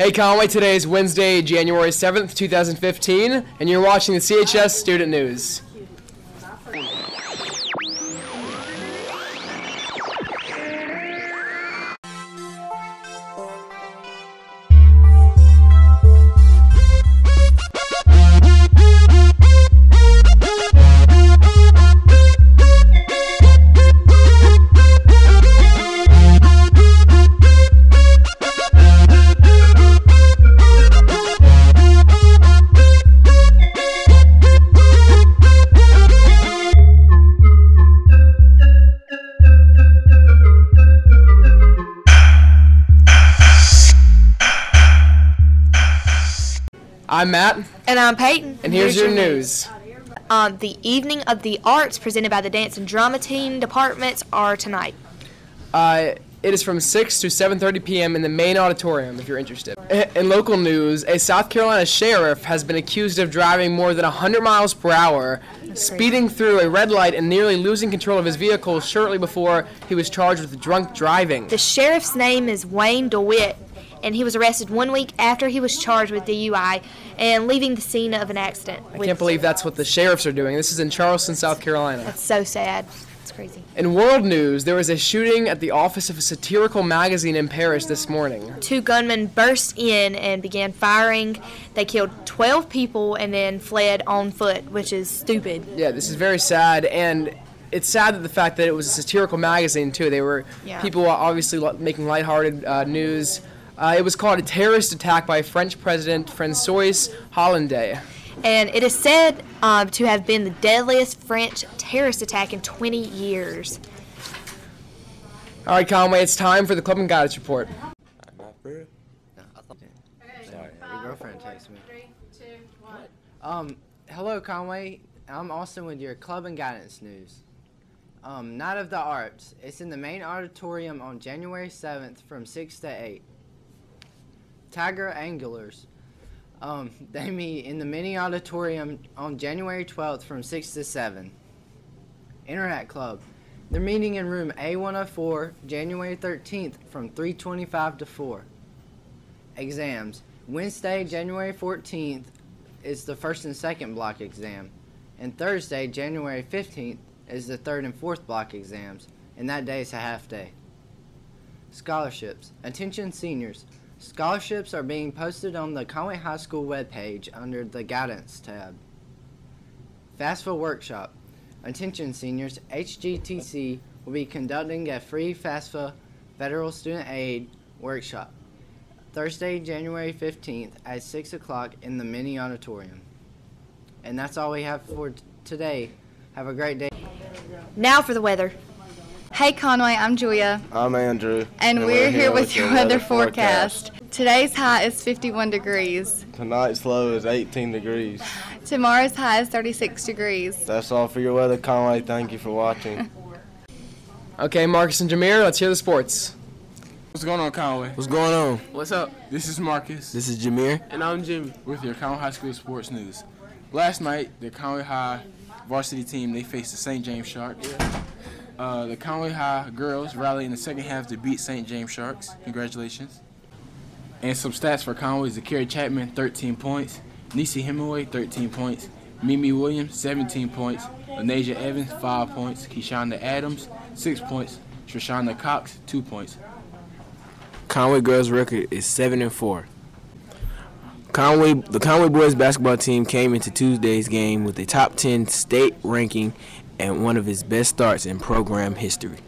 Hey Conway, today is Wednesday, January 7th, 2015, and you're watching the CHS Student News. I'm Matt, And I'm Peyton. and here's your news. Um, the Evening of the Arts presented by the Dance and Drama Team departments are tonight. Uh, it is from 6 to 7:30 p.m. in the main auditorium if you're interested. In local news, a South Carolina sheriff has been accused of driving more than 100 miles per hour, speeding through a red light and nearly losing control of his vehicle shortly before he was charged with drunk driving. The sheriff's name is Wayne DeWitt, and he was arrested one week after he was charged with DUI and leaving the scene of an accident. I can't believe that's what the sheriffs are doing. This is in Charleston, South Carolina. That's so sad. It's crazy. In world news, there was a shooting at the office of a satirical magazine in Paris this morning. Two gunmen burst in and began firing. They killed 12 people and then fled on foot, which is stupid. Yeah, this is very sad, and it's sad that the fact that it was a satirical magazine too. They were Yeah. people obviously making lighthearted uh, news. Uh, it was called a terrorist attack by French President François Hollande. And it is said um, to have been the deadliest French terrorist attack in 20 years. All right, Conway, it's time for the Club and Guidance report. Sorry, your girlfriend texted me. Um, hello Conway. I'm Austin with your club and guidance news. Um, Night of the Arts. It's in the main auditorium on January 7th from 6 to 8. Tiger Anglers. Um, they meet in the mini auditorium on January 12th from 6 to 7. Internet Club. They're meeting in room A104 January 13th from 325 to 4 exams. Wednesday, January 14th, is the first and second block exam. And Thursday, January 15th, is the third and fourth block exams. And that day is a half day. Scholarships. Attention seniors. Scholarships are being posted on the Conway High School webpage under the Guidance tab. FAFSA Workshop. Attention seniors, HGTC will be conducting a free FAFSA Federal Student Aid workshop. Thursday, January 15th at 6 o'clock in the mini auditorium. And that's all we have for today. Have a great day. Now for the weather. Hey Conway, I'm Julia, I'm Andrew. and, we're, here with your weather forecast. Today's high is 51 degrees. Tonight's low is 18 degrees. Tomorrow's high is 36 degrees. That's all for your weather, Conway. Thank you for watching. Okay, Marcus and Jameer, let's hear the sports. What's going on, Conway? What's going on? What's up? This is Marcus This is Jameer. and I'm Jimmy with your Conway High School sports news. Last night, the Conway High varsity team they faced the St. James Sharks. Uh, the Conway High girls rallied in the second half to beat St. James Sharks. Congratulations. And some stats for Conway: Zakari Chapman, 13 points. Nisi Hemingway, 13 points. Mimi Williams, 17 points. Anasia Evans, 5 points. Keshonda Adams, 6 points. Shoshana Cox, 2 points. Conway girls record is seven and four. Conway, the Conway boys basketball team came into Tuesday's game with a top 10 state ranking and one of his best starts in program history.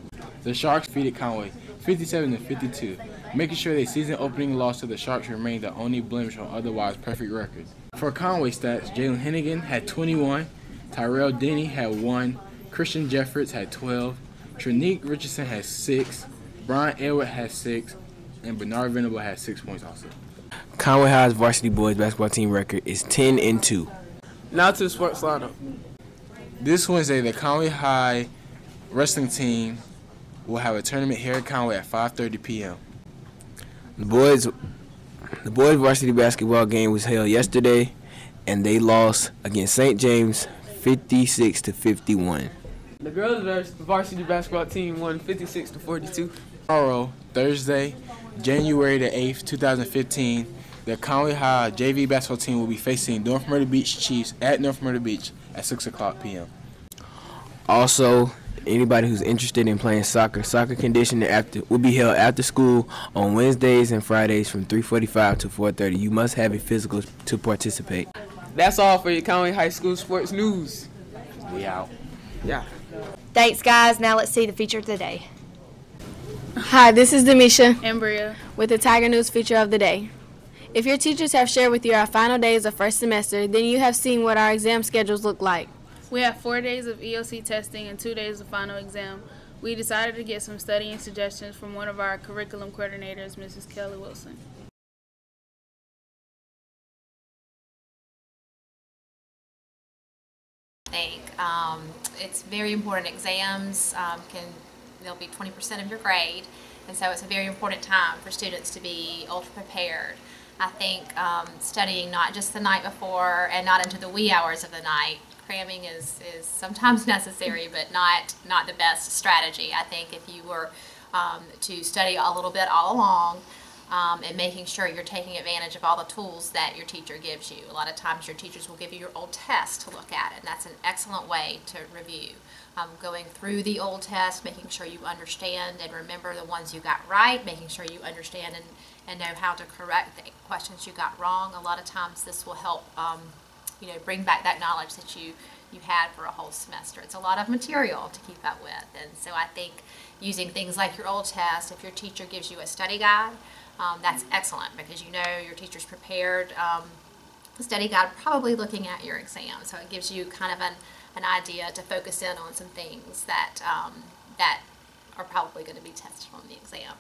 The Sharks defeated Conway 57 to 52, making sure their season opening loss to the Sharks remained the only blemish on otherwise perfect record. For Conway stats, Jalen Hennigan had 21, Tyrell Denny had 1, Christian Jeffords had 12, Trinique Richardson had 6, Brian Edward had 6, and Bernard Venable had 6 points also. Conway High's varsity boys basketball team record is 10 and 2. Now to the sports lineup. This Wednesday, the Conway High wrestling team will have a tournament here at Conway at 5:30 p.m. The boys the boys varsity basketball game was held yesterday and they lost against St. James 56 to 51. The girls' varsity basketball team won 56 to 42. Tomorrow, Thursday, January the 8th, 2015, the Conway High JV basketball team will be facing North Myrtle Beach Chiefs at North Myrtle Beach at 6 o'clock p.m. Also, anybody who's interested in playing soccer, soccer conditioning after will be held after school on Wednesdays and Fridays from 3:45 to 4:30. You must have a physical to participate. That's all for your Conway High School sports news. We out. Yeah. Thanks, guys. Now let's see the feature of the day. Hi, this is Demisha and Bria with the Tiger News feature of the day. If your teachers have shared with you our final days of first semester, then you have seen what our exam schedules look like. We have four days of EOC testing and two days of final exam. We decided to get some studying suggestions from one of our curriculum coordinators, Mrs. Kelly Wilson. I think um, it's very important. Exams um, can they'll be 20% of your grade, and so it's a very important time for students to be ultra prepared. I think um, studying not just the night before and not into the wee hours of the night, cramming is, is sometimes necessary, but not not the best strategy. I think if you were um, to study a little bit all along, um, and making sure you're taking advantage of all the tools that your teacher gives you. A lot of times your teachers will give you your old test to look at, and that's an excellent way to review. Um, going through the old test, making sure you understand and remember the ones you got right, making sure you understand and, and know how to correct the questions you got wrong. A lot of times this will help um, you know, bring back that knowledge that you, you had for a whole semester. It's a lot of material to keep up with, and so I think using things like your old test, if your teacher gives you a study guide, um, that's excellent because you know your teacher's prepared um, study guide probably looking at your exam. So it gives you kind of an, an idea to focus in on some things that, um, that are probably going to be tested on the exam.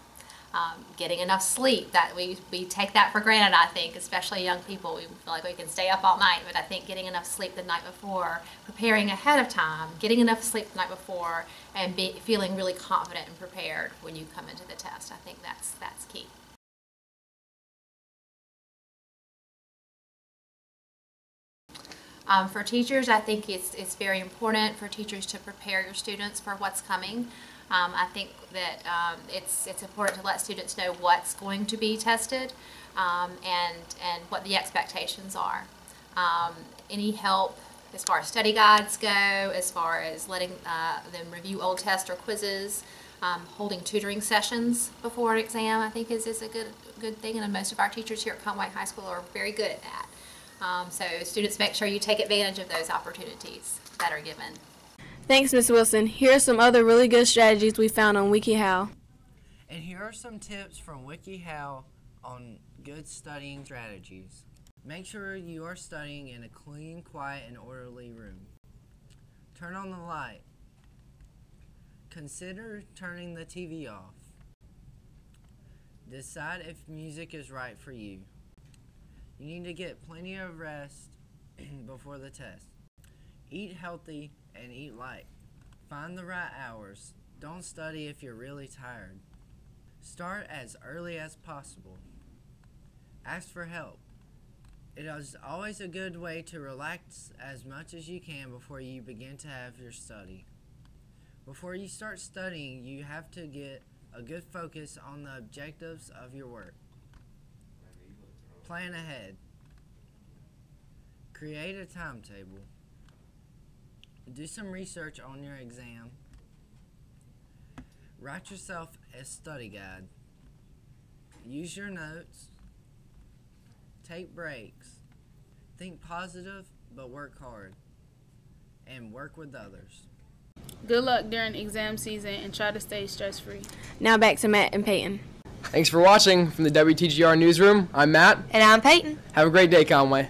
Um, getting enough sleep that we, we take that for granted I think especially young people we feel like we can stay up all night but I think getting enough sleep the night before preparing ahead of time getting enough sleep the night before and be, feeling really confident and prepared when you come into the test I think that's that's key. Um, for teachers, I think it's, it's very important for teachers to prepare your students for what's coming. Um, I think that um, it's, it's important to let students know what's going to be tested um, and, and what the expectations are. Um, any help as far as study guides go, as far as letting uh, them review old tests or quizzes, um, holding tutoring sessions before an exam, I think is, is a good, good thing, and most of our teachers here at Conway High School are very good at that. Um, so students make sure you take advantage of those opportunities that are given. Thanks, Ms. Wilson. Here are some other really good strategies we found on WikiHow. And here are some tips from WikiHow on good studying strategies. Make sure you are studying in a clean, quiet, and orderly room. Turn on the light. Consider turning the TV off. Decide if music is right for you. You need to get plenty of rest before the test. Eat healthy and eat light. Find the right hours. Don't study if you're really tired. Start as early as possible. Ask for help. It is always a good way to relax as much as you can before you begin to have your study. Before you start studying, you have to get a good focus on the objectives of your work. Plan ahead. Create a timetable. Do some research on your exam. Write yourself a study guide. Use your notes. Take breaks. Think positive, but work hard. And work with others. Good luck during exam season and try to stay stress free. Now back to Matt and Peyton. Thanks for watching from the WTGR Newsroom. I'm Matt. And I'm Peyton. Have a great day, Conway.